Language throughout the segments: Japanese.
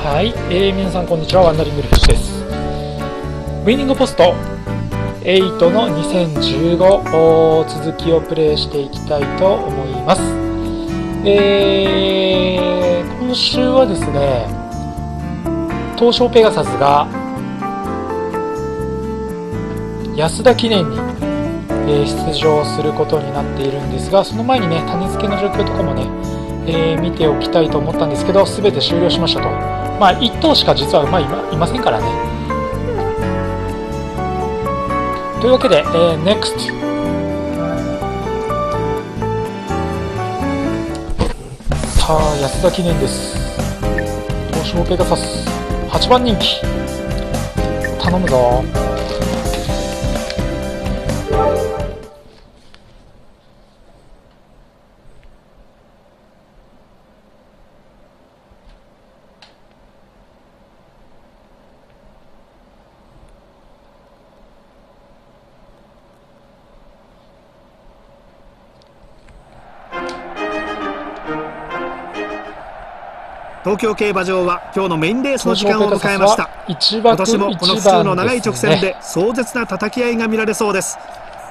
はい、えー、皆さんこんにちは。ワンダリングリッシュです。ウィニングポスト。8の2015続きをプレイしていきたいと思います。えー、今週はですね東証ペガサスが安田記念に、出場することになっているんですがその前にね種付けの状況とかもね、えー、見ておきたいと思ったんですけど全て終了しましたと。まあ1頭しか実は、まあ、いまいませんからね。というわけで、えー、NEXT さあ安田記念です。東証ペガサス8番人気。頼むぞ。東京競馬場は今日のメインレースの時間を迎えました。今今年もこの府中の長い直線で壮絶な叩き合いが見られそうです。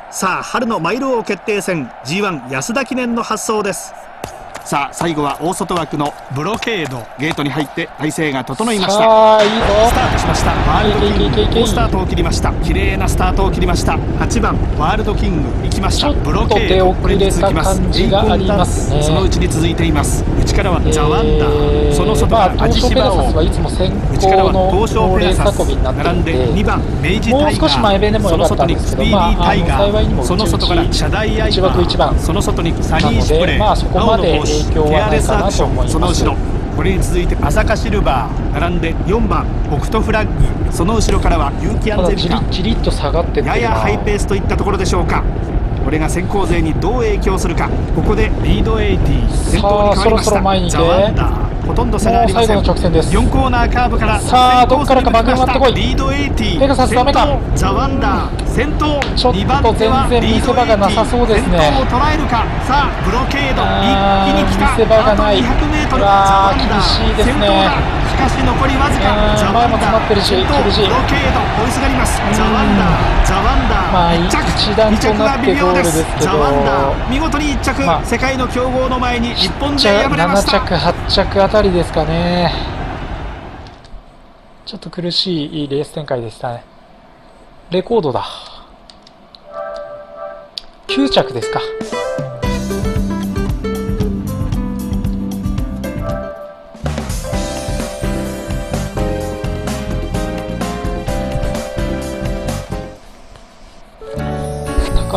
さあ春のマイル王決定戦 G1 安田記念の発走ですさあ最後は大外枠のブロケード。ゲートに入って体勢が整いました。スタートしました。ワールドキング。好スタートを切りました。綺麗なスタートを切りました。8番ワールドキング行きました。ブロケー出ドこれに続きます。感じがありますね。エイコンダンスそのうちに続いています。内からはザワンダー、その外まあ、がアジシバ王サスはいつも先内からは東証ペレースガサス並んでいて2番明治タイガー。その外にスピーディータイガまあその外からシャダイアイ一バ枠一番。ーその外にサニーシプレー。まあ青の帽子影響はないかなと思いますケアレスアクションその後ろこれに続いてアサカシルバー並んで4番北斗フラッグその後ろからは結城ただじり安全かじりっと下がってややハイペースといったところでしょうか。これが先行勢にどう影響するか。ここでリード80先頭に変わりましさあそろそろ前にザワンダーほとんど差がありません。もう最後の直線です。4コーナーカーブからさあどっからか爆弾割ってこいリード80ペガサスダメか。ザワンダー。先頭ちょっと2番手は全然見せ場がなさそうですね。先頭を捉えるか。さあブロケード。一気に来た。見せ場がない。あと 200m うわーザワンダー。厳しいですねかし残りわずかうんザワンダ前も詰まってるし先頭厳しい。ブロケード追いすがります。ザワンダーザワンダーまあ一着。一段となってゴールですけど。ザワンダー見事に一着、まあ。世界の強豪の前に日本勢敗れま7した。着8着あたりですかね。ちょっと苦しいレース展開でしたね。レコードだ。9着ですか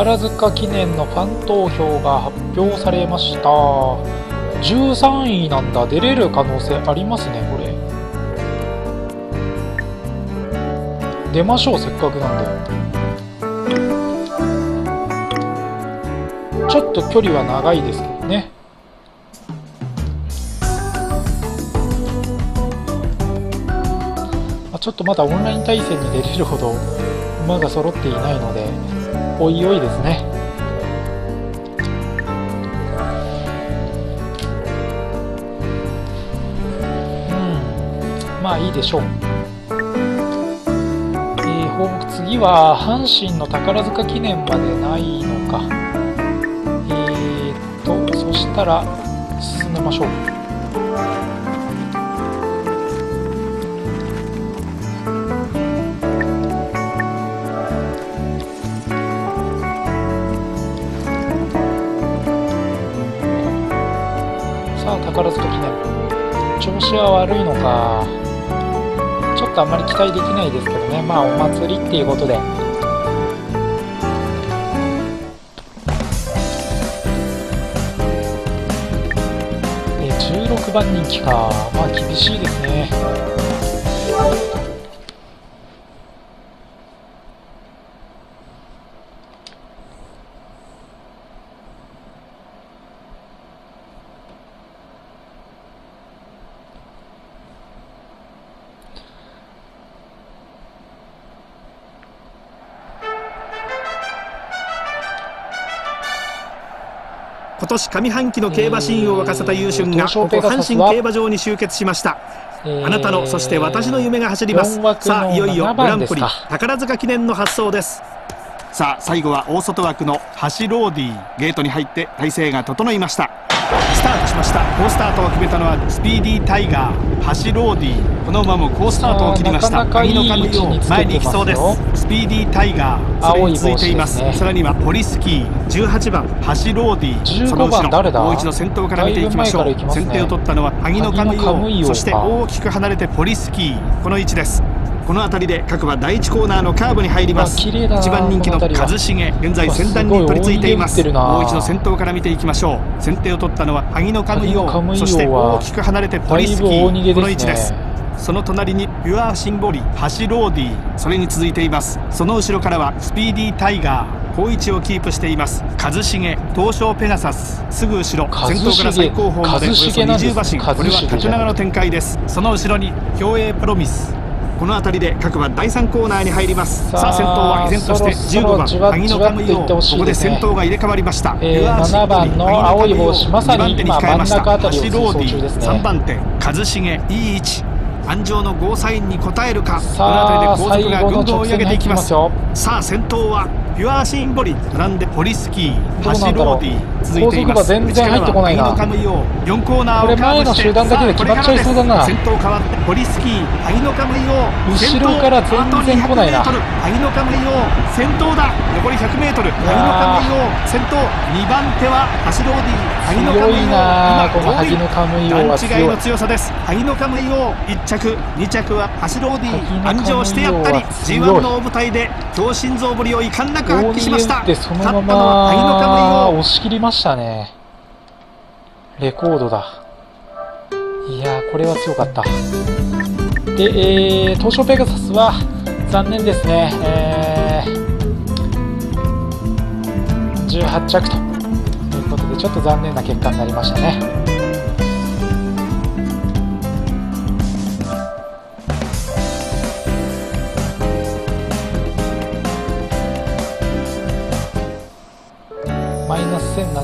宝塚記念のファン投票が発表されました。13位なんだ。出れる可能性ありますねこれ。出ましょうせっかくなんで。ちょっと距離は長いですけどね。あちょっとまだオンライン対戦に出れるほど馬が揃っていないので。おいおいですね。うん。まあいいでしょう。えー、報告次は阪神の宝塚記念までないのか。えー、っとそしたら進めましょう。子は悪いのか。ちょっとあんまり期待できないですけどね。まあお祭りっていうことで。え16番人気か。まあ厳しいですね。年上半期の競馬シーンを沸かせた優駿がえーここ阪神競馬場に集結しました。えーあなたのそして私の夢が走ります。4枠のさあいよいよ7グランプリ宝塚記念の発走です。さあ最後は大外枠のハシローディゲートに入って体勢が整いましたスタートしました好スタートを決めたのはスピーディータイガーハシローディこの馬も好スタートを切りました。さあなかなかいい右のカムイ位置につけてますよ前に行きそうです。スピーディータイガーそれに続いています。ね。さらにはホリスキー18番ハシローディその後15番誰だ？ろもう一度先頭から見ていきましょう。ね。先手を取ったのはハギノカムイハギノカムイオーオーそして大きく離れてホリスキー。この位置ですこの辺りで各馬第一コーナーのカーブに入ります。あ綺麗だな一番人気の一茂現在わ先端に取り付いています。もう一度先頭から見ていきましょう。先手を取ったのは萩野カムイそしては大きく離れてポリスキね。ーこの位置です。その隣にピュアシンボリ橋ローディそれに続いています。その後ろからはスピーディータイガー。好位置をキープしています。一茂東証ペガサス。すぐ後ろ先頭から最高峰までおよそ一茂なんです20馬身これは縦長の展開です。その後ろに競泳プロミスこの辺りで各馬第3コーナーに入ります。さあ先頭は依然としてそろそろ15番萩野カムイじわっといってほしい王ここで先頭が入れ替わりました。えーユアーシンボリ7番の青い帽子まさに2番手に控えました。今真ん中あたりを橋ローデ追走中ですね。ィ3番手一茂いい位置安城のゴーサインに応えるか。この辺りで後続がぐんぐん追い上げていきます。さあ先頭はピュアシンボリ並んでポリスキーどうな橋んだろう。ローディ続いています。全然入ってこないな。内側は萩野カムイ王4コーナーをこれ前のカーブして集団だけで決まっちゃいそうだな。先頭変わってポリスキー萩野カムイ王後ろから全然来ないな。先頭あと200メートルハギノカムイオー先頭だ残り 100m ハギノカムイオー先頭2番手はハシローディハギノカムイ強いオーなあこの今ハギノカムイオーは段違いの強さです。ハギノカムイオー1着2着はハシローディ鞍上してやったり強い G1 の大舞台で強心臓ぶりを遺憾なく発揮しました。大逃げ打ってそのま勝ったのはハギノカムイまオー押し切りましたね。レコードだ。いやーこれは強かった。で、えー、東証ペガサスは残念ですね、えー、18着ということでちょっと残念な結果になりましたね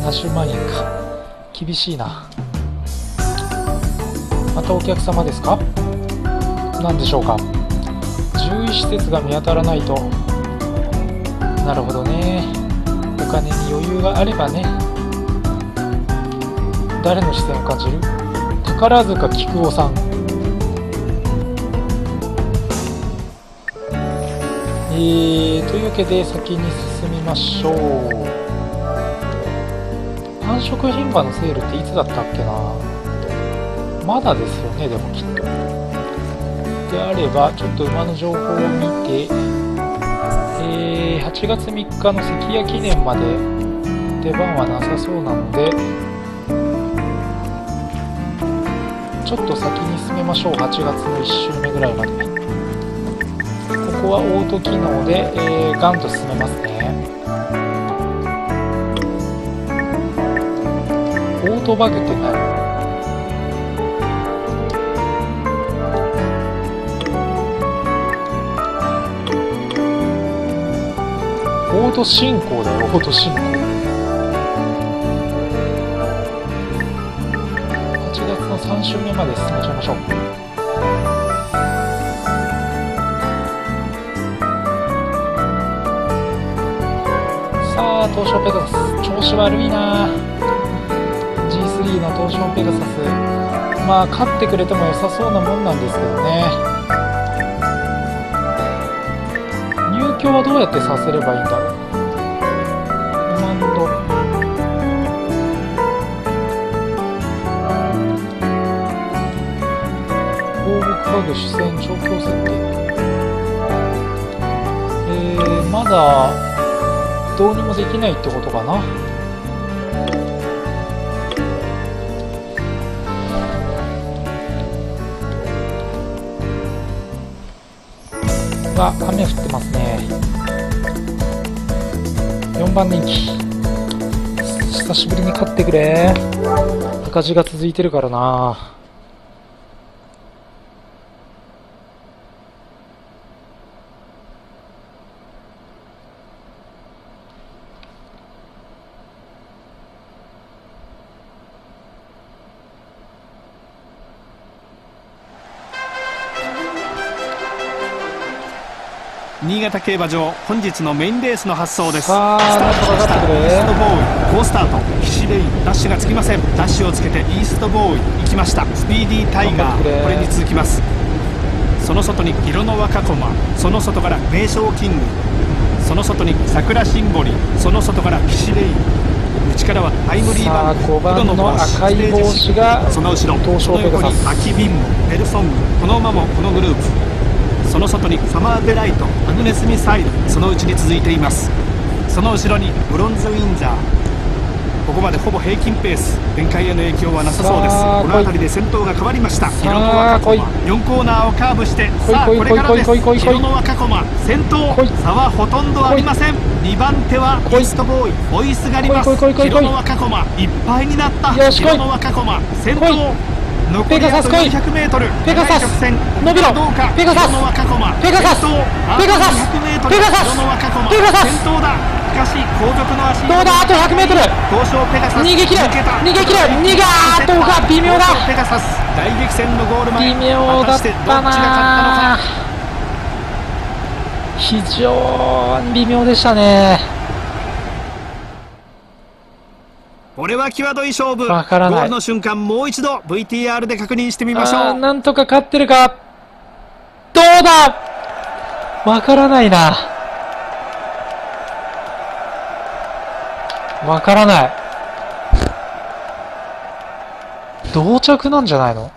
70万円か。厳しいな。またお客様ですか？何でしょうか？獣医施設が見当たらないと。なるほどね。お金に余裕があればね。誰の視線を感じる？宝塚菊夫さん。えー、というわけで先に進みましょう。繁殖牝馬のセールっていつだったっけな。まだですよねでもきっと。であればちょっと馬の情報を見てえー、8月3日の関谷記念まで出番はなさそうなのでちょっと先に進めましょう。8月の1週目ぐらいまでここはオート機能で、えー、ガンと進めますね。オートバグって何オート進行だよオート進行8月の3週目まで進めちゃいましょう。さあ東証ペガサス調子悪いな。G3 の東証ペガサス。まあ勝ってくれても良さそうなもんなんですけどね。入居はどうやってさせればいいんだろう。コマンド。放牧バグ主戦調教設定えー、まだどうにもできないってことかな。が雨降ってますね。4番人気久しぶりに勝ってくれ。赤字が続いてるからな。潟競馬場本日のメインレースの発走です。スタートしましたイーストボーイ好スタート。岸レインダッシュがつきません。ダッシュをつけてイーストボーイ行きました。スピーディータイガーこれに続きます。その外に色の若駒その外から名将キングその外に桜シンボリその外から岸レイ。ン内からはタイムリーバンド5番の赤い帽子がその後ろ東の横にペガサス。アキビンモペルソングこの馬もこのグループその外にサマーデライトアグネス・ミサイルそのうちに続いています。その後ろにブロンズ・ウィンザー。ここまでほぼ平均ペース展開への影響はなさそうです。この辺りで先頭が変わりました。さあ色の若駒4コーナーをカーブしてさあこれからです。来い来い来い。来い色の若駒先頭。差はほとんどありません。2番手はイーストボーイ追いすがります。来い来い来い来い。来い色の若駒いっぱいになったよし来い。色の若駒先頭ペガサス来い。400m ペガサス。伸びろ。どうか。ペガサス。ペガサス。ペガサス。200m ペガサス。ペガサス。先頭だ。しかし後続の足。どうだ？あと 100m 東証ペガサス。逃げ切れ逃げ切れ逃げあーどうか？微妙だ。大激戦のゴール前。微妙だっ果たな非常に微妙でしたねこれは際どい勝負。わからない。ゴールの瞬間もう一度 VTR で確認してみましょう。なんとか勝ってるか。どうだ。わからないな。わからない。同着なんじゃないの。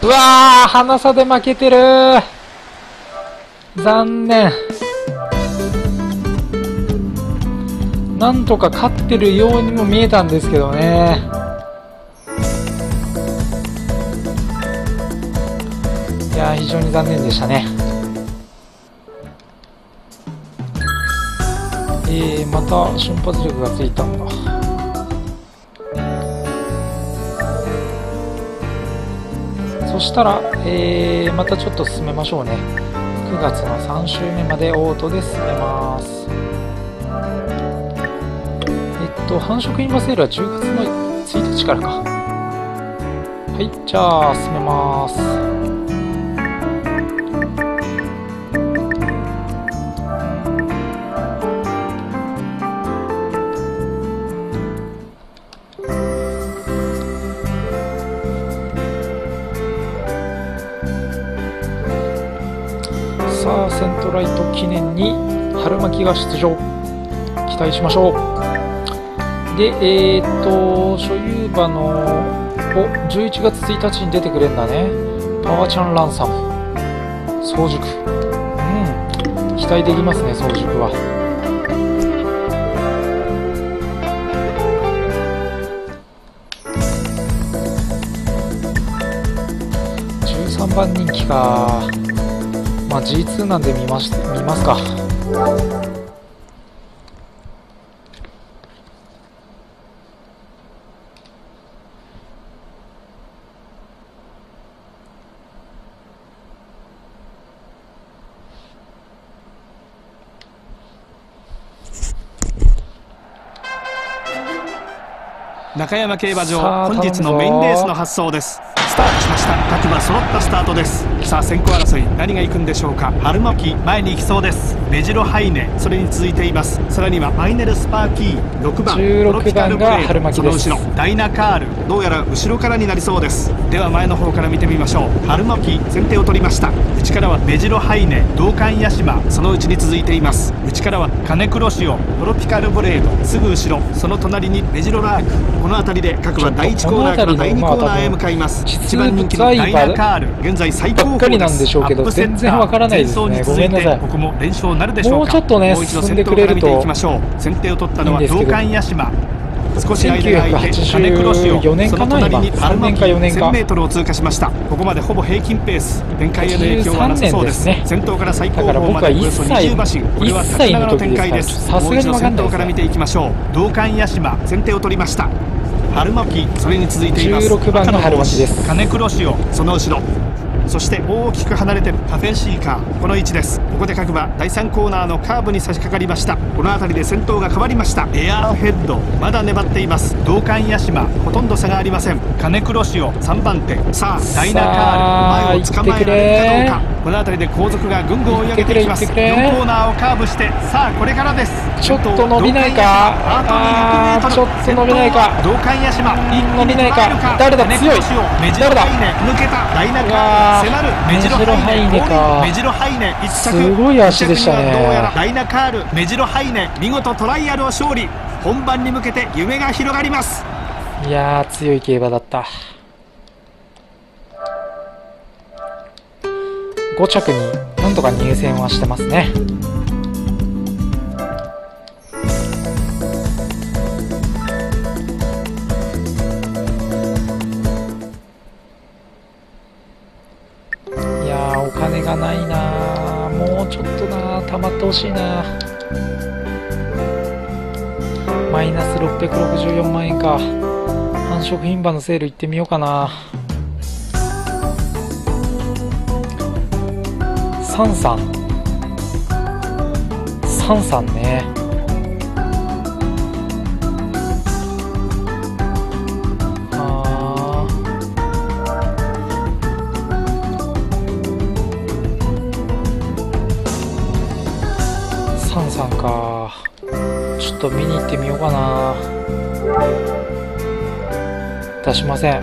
うわー鼻差で負けてる。残念なんとか勝ってるようにも見えたんですけどね。いや非常に残念でしたね。えー、また瞬発力がついたんだそしたら、えー、またちょっと進めましょうね。9月の3週目までオートで進めます。と繁殖インバセールは10月の1日からか。はいじゃあ進めます。さあセントライト記念に春巻きが出場。期待しましょう。でえー、っと所有馬のお11月1日に出てくれるんだね。パワーチャンランサム。早熟。うん。期待できますね早熟は。13番人気か。まあ G2 なんで見まし見ますか。中山競馬場本日のメインレースの発走です。スタートしました。各馬揃ったスタートですさあ先行争い何が行くんでしょうか？春巻き前に行きそうです。ベジロハイネそれに続いています。さらにはマイネルスパーキー6番16トロピカル巻きです。その後ろダイナカールどうやら後ろからになりそうです。では前の方から見てみましょう。春巻き先手を取りました。内からはベジロハイネ同感ヤシマそのうちに続いています。内からはカネクロシオトロピカルブレードすぐ後ろその隣にベジロラーク。この辺りで各馬第1コーナーから第2コーナーへ向かいます。実一番人気のダイナカール現在最高っかりなんでしょうけど全然わからないですね。ごめんなさい。ここも連勝なるでしょうか。もうちょっとねもう一度進んでくれると見ていきましょう。先手を取ったのはいいんですけど同感ヤシマ少し間が空いてカネクロシオ1984年そかなの隣に今アルマキ3年か4年か 1000m を通過しました。ここまでほぼ平均ペース。展開への影響はなさそうです。83年ですね先頭から最高峰までおよそ僕は20馬身。これは1高歳長の展開でです。さすがに先頭から見ていきましょう。同感ヤシマ先手を取りました。春巻きそれに続いています。16番が春巻きです。金黒潮その後ろそして大きく離れてカフェシーカー。この位置です。ここで各馬第3コーナーのカーブに差し掛かりました。この辺りで先頭が変わりました。エアーヘッド。まだ粘っています。道館屋島。ほとんど差がありません。金黒潮。3番手。さあダイナカール。前を捕まえられるかどうか。この辺りで後続がぐんぐん追い上げていきます。4コーナーをカーブして。さあこれからです。ちょっと伸びないか。あと200 m ちょっと伸びないか。道館屋島。伸びないか。誰だ？強い。メジロハイネ抜けた。ダイナカール迫るメジロハイネかメジロハイネ1着。すごい足でしたね。どうやらダイナカールメジロハイネ見事トライアルを勝利。本番に向けて夢が広がります。いやー強い競馬だった。5着になんとか入選はしてますねほしいな。マイナス664万円か。繁殖牝馬のセール行ってみようかな。サンサン。サンサンね。っと見に行ってみようかな。出しません。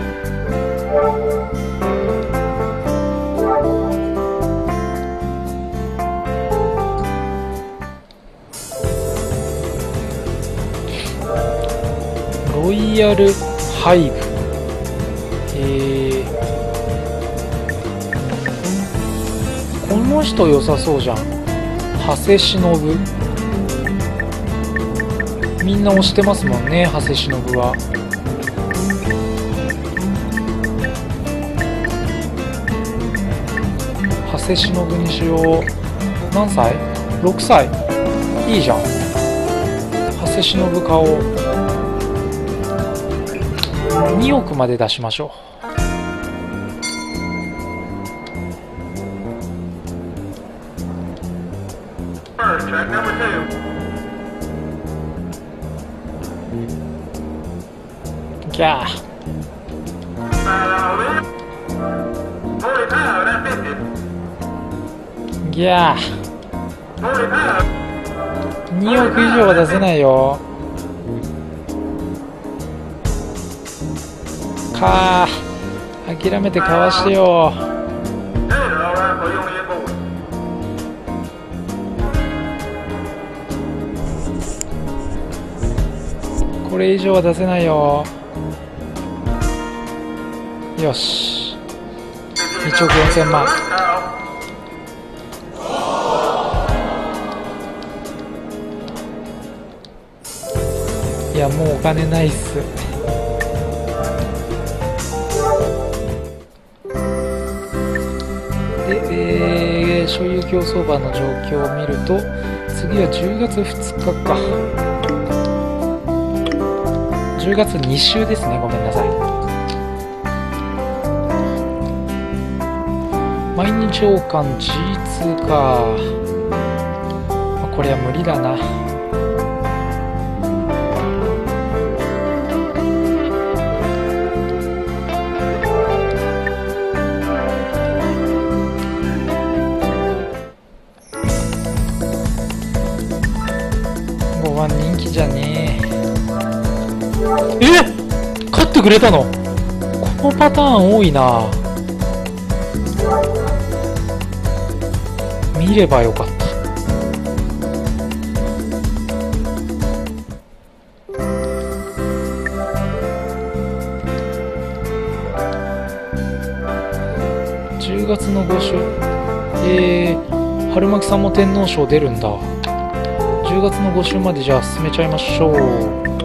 ロイヤルハイブ。えー、この人良さそうじゃん。長谷忍。みんな推してますもんね長谷忍は。長谷忍にしよう。何歳 ?6 歳。いいじゃん。長谷忍顔。2億まで出しましょう。ギャーギャー。2億以上は出せないよ。かー。諦めてかわしてよ。これ以上は出せないよ。よし。1億4000万。いやもうお金ないっす。で、えー所有競走馬の状況を見ると次は10月2日か。10月2週ですね。ごめんなさい。毎日王冠 G2 か、これは無理だな。5番人気じゃねえ。え勝ってくれたの？このパターン多いな。見ればよかった。10月の5週えー、春巻さんも天皇賞出るんだ。10月の5週までじゃあ進めちゃいましょう。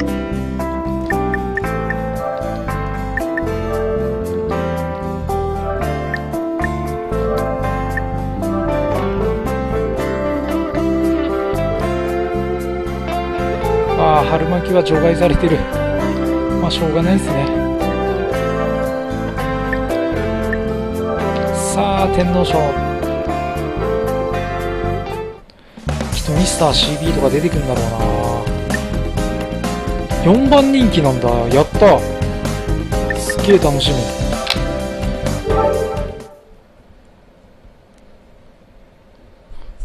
春巻きは除外されてる。まあしょうがないですね。さあ天皇賞。きっとミスター CB とか出てくるんだろうな。4番人気なんだ。やった。すっげえ楽しみ。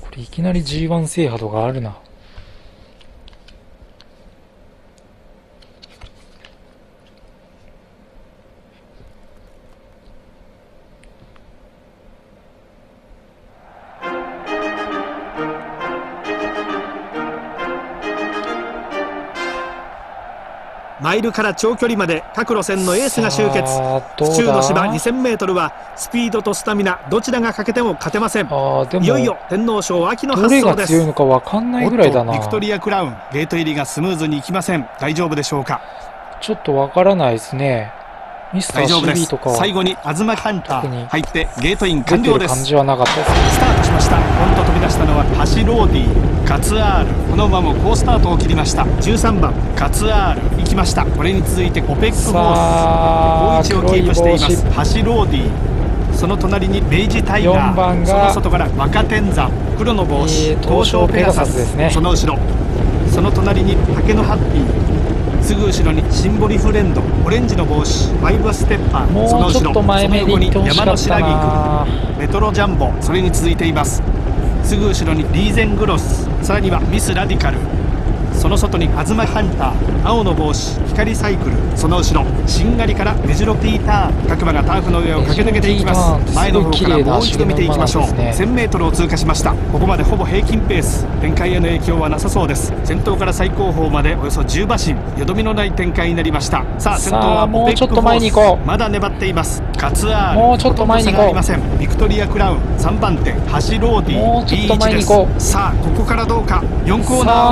これいきなり G1 制覇とかあるな。マイルから長距離まで各路線のエースが集結。府中の芝 2000m はスピードとスタミナどちらが欠けても勝てません。いよいよ天皇賞秋のどれ発走です。が強いのか分かんないぐらいだな。ビクトリアクラウンゲート入りがスムーズにいきません。大丈夫でしょうか？ちょっと分からないですね。ミスター大丈夫で CB すとかは。最後に東ハンター入ってゲートイン完了です。感じはなかったです。スタートしました。ポンと飛び出したのはパシローディカツアール。この馬も好スタートを切りました。13番。カツアール。行きました。これに続いてオペックフォース。好位置をキープしています。黒いパシローディその隣にベイジタイガ4番ーがその外から若天山。黒の帽子、えー東証ペガサス。ですね。その後ろ。その隣に竹のハッピー。すぐ後ろにシンボリフレンド。オレンジの帽子。ファイブステッパー。その後ろ。もうちょっと前目で行ってほしかったな。メトロジャンボ。それに続いています。すぐ後ろにリーゼングロスさらにはミスラディカル。その外にアズマハンター青の帽子光サイクルその後ろしんがりからメジロピーターン各馬がターフの上を駆け抜けていきます。前の方からもう一度見ていきましょう。1000m を通過しました。ここまでほぼ平均ペース。展開への影響はなさそうです。先頭から最高峰までおよそ10馬身。よどみのない展開になりました。さあ先頭さはあもうちょっと前に行こう。まだ粘っていますカツアール。もうちょっと前に行こう。ビクトリアクラウン。3番手。ハシローディもうちょっと前に行こう。さあここからどうか。4コーナーを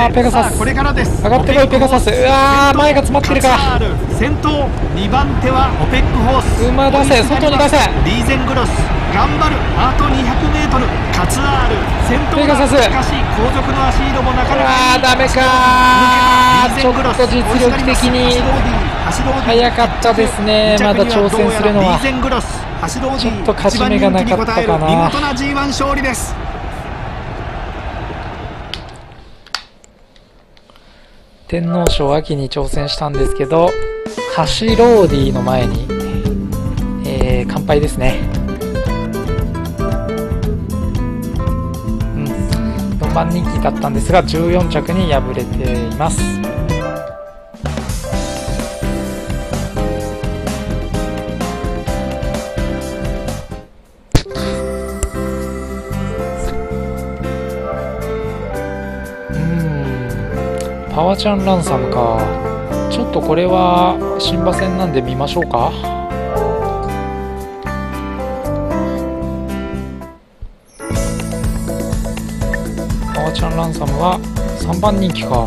カーブして。さあペガサス。これからです。上がってこいペガサス。うわー前が詰まってるか。カツアール。先頭。2番手はオペックホース。馬出せ外に出せ。リーゼングロス。頑張る。あと 200m カツアール。先頭ペガサス。しかし後続の足色もなかうなか。わーダメかー。ちょっと実力的に早かったですね。まだ挑戦するのは。ちょっと勝ち目がなかったかな。見事な G1 勝利です。天皇賞秋に挑戦したんですけどハシローディの前に、えー、乾杯ですね。うん。4番人気だったんですが14着に敗れていますワちゃんランサムか。ちょっとこれは新馬戦なんで見ましょうか。あわちゃんランサムは3番人気か。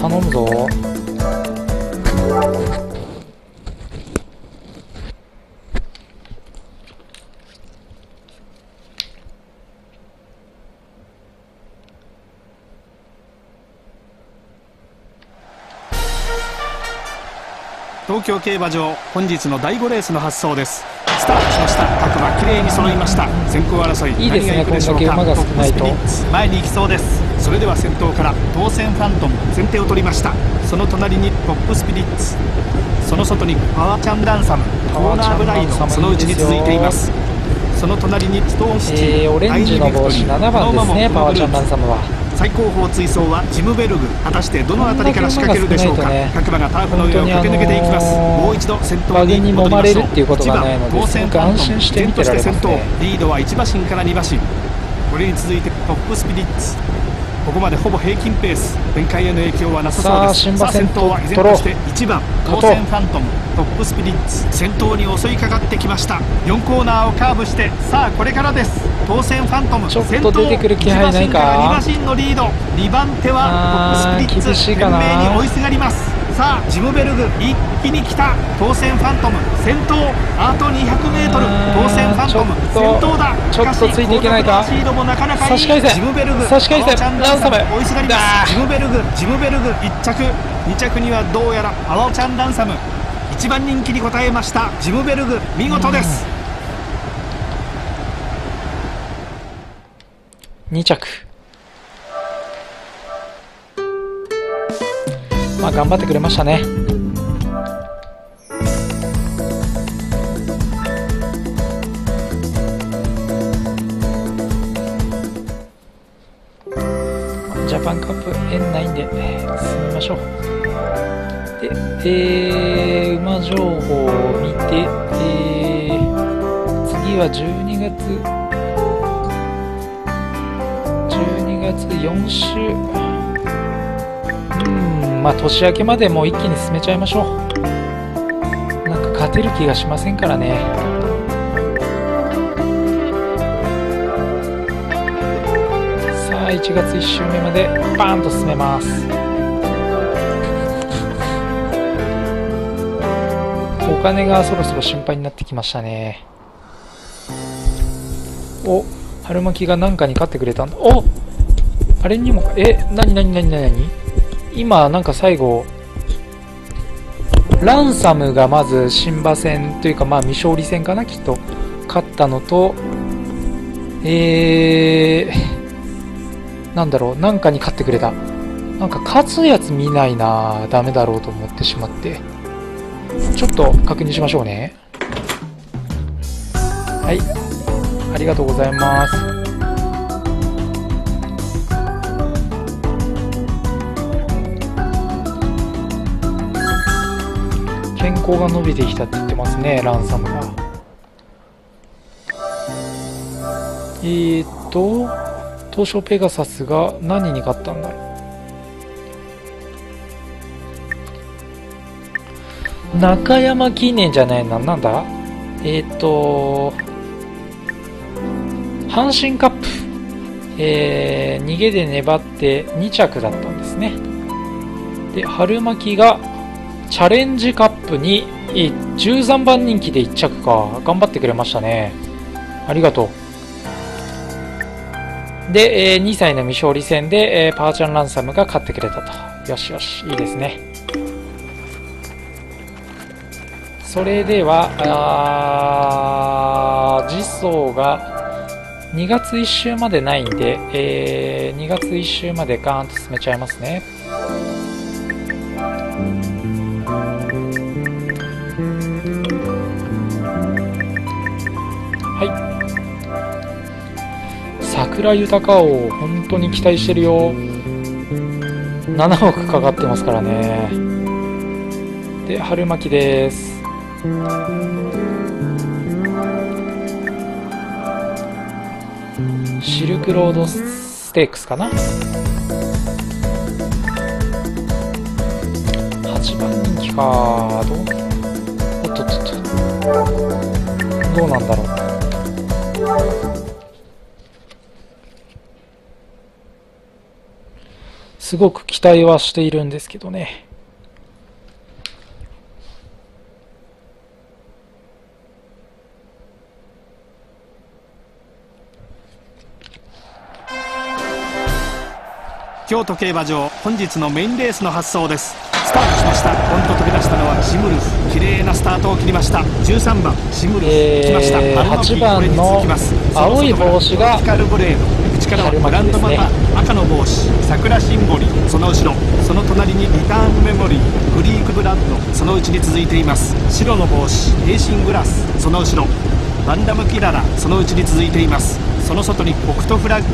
頼むぞ。東京競馬場本日の第5レースの発走です。スタートしました。各馬きれいに揃いました。先行争いいいですね何が行くでしょうか？こんだけ馬が少ないと。前に行きそうです。それでは先頭から当選ファントム先手を取りました。その隣にトップスピリッツ。その外にパワーチャンランサムコーナーブライドそのうちに続いています。その隣にストーンシティ、えー、オレンジの帽子7番ですねパワーちゃんランサムは最高峰追走はジムベルグ。果たしてどの辺りから仕掛けるでしょうか、ね各馬がターフの上を駆け抜けていきます、あのーもう一度先頭馬に群に揉まれるっていうことがないので1番当選すごく安心して見てられますね。依然として先頭。リードは1馬身から2馬身。これに続いてトップスピリッツ。ここまでほぼ平均ペース。展開への影響はなさそうです。さあ先頭は依然として1番。当選ファントムトップスピリッツ。先頭に襲いかかってきました。4コーナーをカーブして。さあこれからです当選ファントムちょっと出てくる気配ないか？2馬身のリード。2番手はスピリッツ懸命に追いすがります。さあジムベルグ一気に来た。当選ファントム先頭あと 200m 当選ファントム先頭だ。ちょっとついていけないか？シードもなかなかジムベルグ差し返せ。ャンランサム追いすがります。ジムベルグジムベルグ1着。2着にはどうやらパワーチャンランサム。一番人気に応えました。ジムベルグ見事です2着。まあ頑張ってくれましたね。ジャパンカップ円ないんで進みましょう。で、えー、馬情報を見て、えー、次は12月月4週うんまあ年明けまでもう一気に進めちゃいましょう。なんか勝てる気がしませんからね。さあ1月1週目までバーンと進めます。お金がそろそろ心配になってきましたね。お春巻きが何かに勝ってくれたんだ。おっあれにもえなになになになに今なんか最後ランサムがまず新馬戦というかまあ未勝利戦かな？きっと勝ったのとえーなんだろう、なんかに勝ってくれた。なんか勝つやつ見ないなダメだろうと思ってしまって。ちょっと確認しましょうね。はい。ありがとうございます。が伸びてきたって言ってますね、ランサムが。えーっと、東証ペガサスが何に勝ったんだろう中山記念じゃないな、なんだ？えっ、と、阪神カップ、えー、逃げで粘って2着だったんですね。で、春巻きがチャレンジカップに13番人気で1着か。頑張ってくれましたね。ありがとう。で、えー、2歳の未勝利戦で、えー、パーチャンランサムが勝ってくれたと。よしよし、いいですね。それでは、あ実装が2月1週までないんで、えー、2月1週までガーンと進めちゃいますね。桜豊を本当に期待してるよ。7億かかってますからね。で春巻きです。シルクロードステークスかな。8番人気か。どうおっとっとっと。どうなんだろう。すごく期待はしているんですけどね。京都競馬場本日のメインレースの発送です。スタートしました。ポンと飛び出したのはシムルフ綺麗なスタートを切りました。13番シムルフ、えー、来ました。8番の青い帽子がカルブレード口からはグランドマタ赤の帽子桜シンボリその後ろ。その隣にリターンメモリーグリークブランドそのうちに続いています白の帽子エイシングラスその後ろ。バンダムキララそのうちに続いていますその外に北斗フラッグ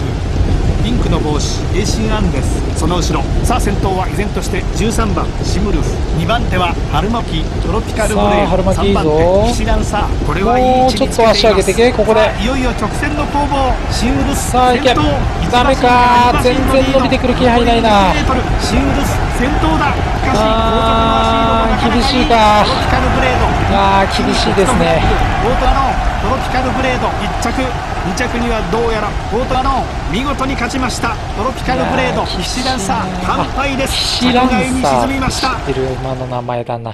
ピンの帽子エーシンアンです。その後ろ。さあ先頭は依然として13番シムルフ。2番手は春巻トロピカルブレイ3番手キシランサーこれはいいちょっと足上げてけここで。いよいよ直線の攻防。シムルスさあいけ。ダメか。全然伸びてくる気配ないな。シムルス先頭だ。しあ厳しいか。あ厳しいですねトロピカルブレード。1着。2着にはどうやらフォートアノン。見事に勝ちました。トロピカルブレード。騎士ランサー。完敗です騎士ランサー。に沈みました。知ってる馬の名前だな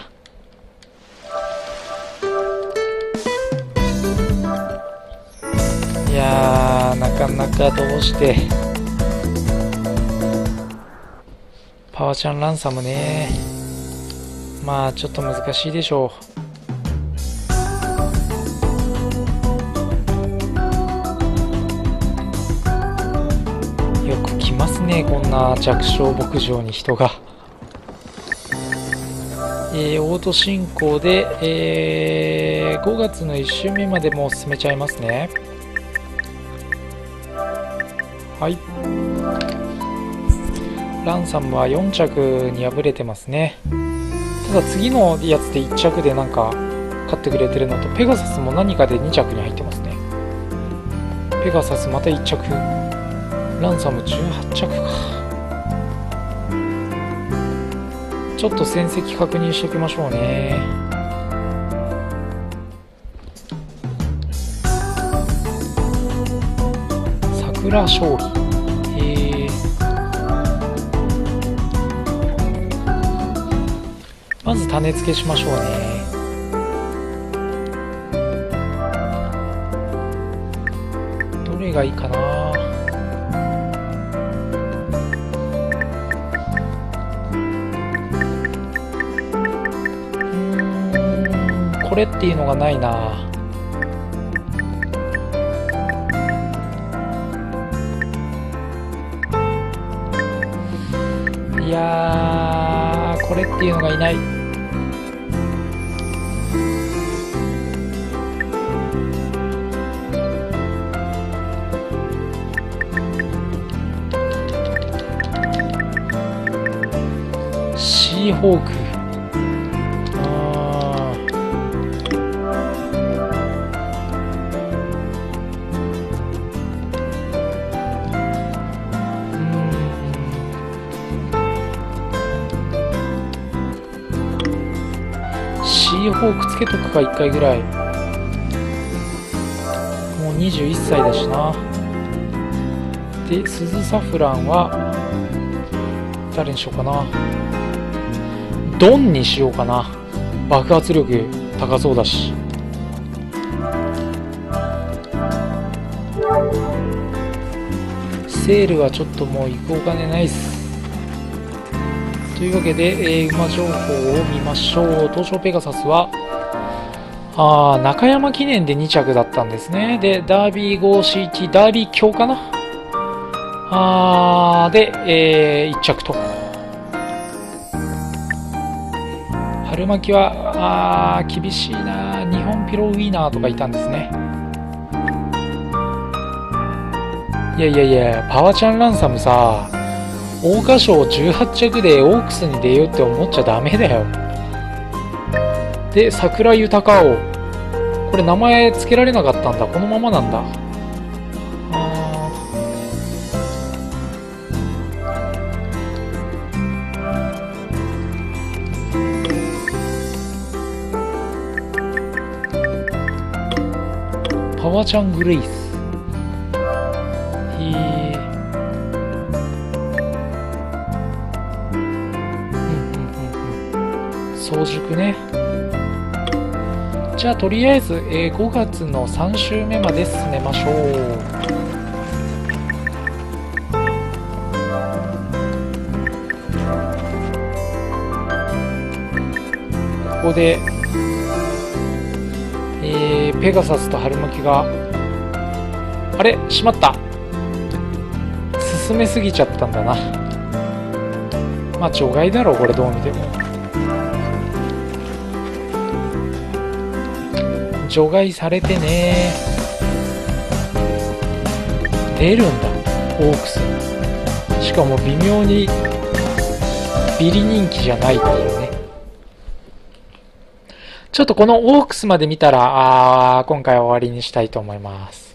いやなかなかどうして。パワーちゃんランサムね。まあちょっと難しいでしょうねこんな弱小牧場に人が。えー、オート進行で、えー、5月の1週目までもう進めちゃいますね。はい。ランサムは4着に敗れてますね。ただ次のやつで1着でなんか勝ってくれてるのと、ペガサスも何かで2着に入ってますね。ペガサスまた1着。ランサム18着か。ちょっと戦績確認しておきましょうね。桜勝利。えー、まず種付けしましょうね。どれがいいかな。れっていうのがないな。いやこれっていうのがいない。シーホーク。フォークつけとくか1回ぐらい。もう21歳だしな。で鈴サフランは誰にしようかな。ドンにしようかな。爆発力高そうだし。セールはちょっともう行くお金ないっす。というわけで、えー、馬情報を見ましょう。東証ペガサスは、あ中山記念で2着だったんですね。で、ダービー 5CT、ダービー強かなあーで、えー、1着と。春巻きは、あー、厳しいな。日本ピロウィーナーとかいたんですね。いやいやいや、パワーチャンランサムさ、桜花賞18着でオークスに出ようって思っちゃダメだよ。で、桜豊を。これ名前付けられなかったんだ。このままなんだ。パワーチャングレイス。早熟ね。じゃあとりあえず、えー、5月の3週目まで進めましょう。ここで、えー、ペガサスと春巻きがあれ？しまった。進めすぎちゃったんだな。まあ除外だろうこれどう見ても。除外されてね。出るんだ。オークス。しかも微妙にビリ人気じゃないっていうね。ちょっとこのオークスまで見たらあ今回は終わりにしたいと思います。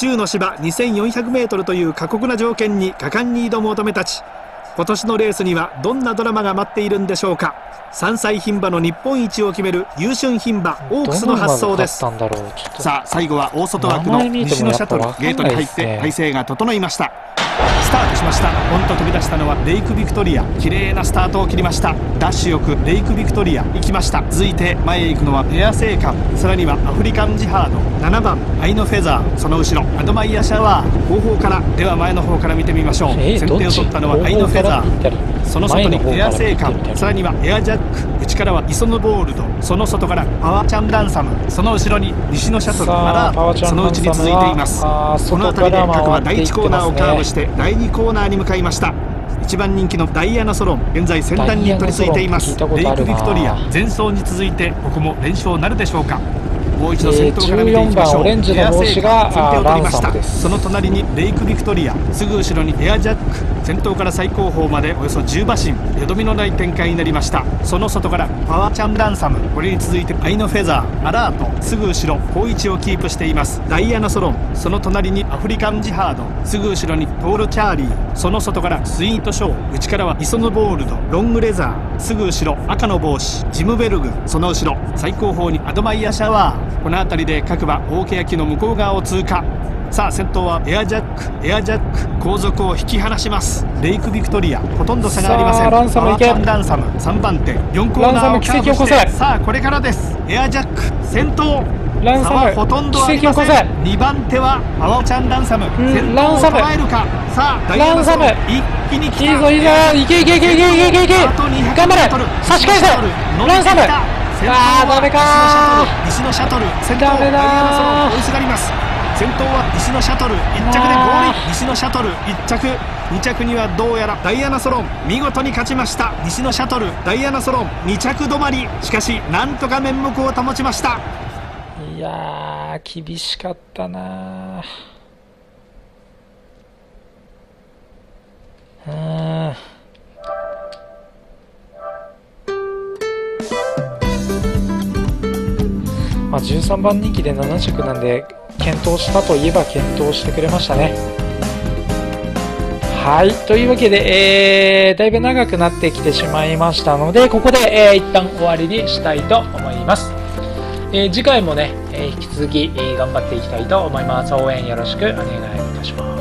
中の芝 2400m という過酷な条件に果敢に挑む乙女たち。今年のレースにはどんなドラマが待っているんでしょうか？3歳牝馬の日本一を決める優春牝馬オークスの発想です。さあ最後は大外枠の西のシャトルゲートに入って体勢が整いました。ススタートしました。ポンと飛び出したのはレイクビクトリア。綺麗なスタートを切りました。ダッシュよくレイクビクトリア行きました。続いて前へ行くのはエアセーカンさらにはアフリカンジハード。7番アイノフェザー。その後ろアドマイヤシャワー。後方からでは前の方から見てみましょう、えー、先手を取ったのはアイノフェザー。その外にエアセーカンさらにはエアジャック。内からはイソノボールドその外からパワーチャンダンサム。その後ろに西のシャトル。アラートそのうちに続いています。この辺りで各馬第1コーナーをカーブして第2コーナーに向かいました。一番人気のダイアナソロン。現在先端に取り付いています。レイクビクトリア。前走に続いてここも連勝なるでしょうか。もう一度先頭から見ていきましょう、えー、エアセーカ先手を取りました。その隣にレイクビクトリア。すぐ後ろにエアジャック先頭から最後方までおよそ10馬身よどみのない展開になりました。その外からパワーチャンランサムこれに続いてアイノフェザーアラートすぐ後ろ好位置をキープしています。ダイアナソロンその隣にアフリカンジハードすぐ後ろにトールチャーリー。その外からスイートショー内からはイソノボールドロングレザーすぐ後ろ赤の帽子ジムベルグその後ろ最後方にアドマイヤシャワー。この辺りで各馬大欅の向こう側を通過。さあ先頭はエアジャックエアジャック後続を引き離します。レイクビクトリアほとんど差がありません。ランサムいけ。ランサム3番手4コーナーをカーブしてさあこれからです。エアジャック先頭。ランサムほとんどありません。2番手はパワーチャンランサム、先頭を捉えるか。さあランサム。一気に来た。いいぞいいぞ。いけいけいけいけいけいけ頑張れ。差し返せ。ランサム。あーダメか西のシャトル。先頭ダメだ追いすがります先頭は西のシャトル1着でゴール西のシャトル1着。2着にはどうやらダイアナソロン。見事に勝ちました。西のシャトルダイアナソロン。2着止まり。しかしなんとか面目を保ちました。いや厳しかったなうんまあ、13番人気で7着なんで検討したといえば検討してくれましたね。はい。というわけで、えー、だいぶ長くなってきてしまいましたので、ここで、えー、一旦終わりにしたいと思います。えー、次回もね、えー、引き続き、えー、頑張っていきたいと思います。応援よろしくお願いいたします。